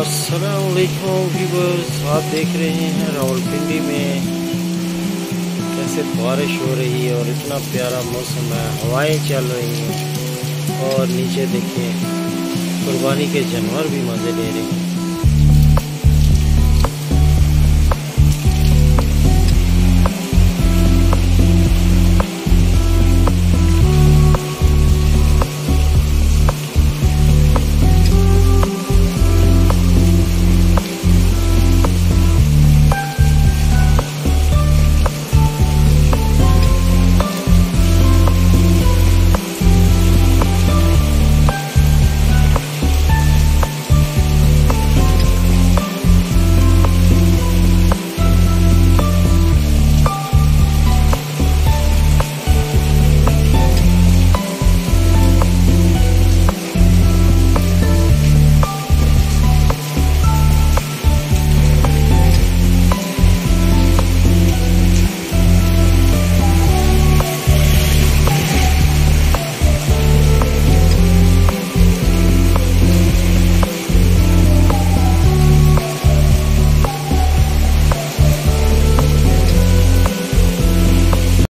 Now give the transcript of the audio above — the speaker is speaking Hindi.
असलकुम व्यूवर्स आप देख रहे हैं रावलपिंडी में कैसे बारिश हो रही है और इतना प्यारा मौसम है, हवाएँ चल रही हैं और नीचे देखिए, कुर्बानी के जानवर भी मज़े ले रहे हैं।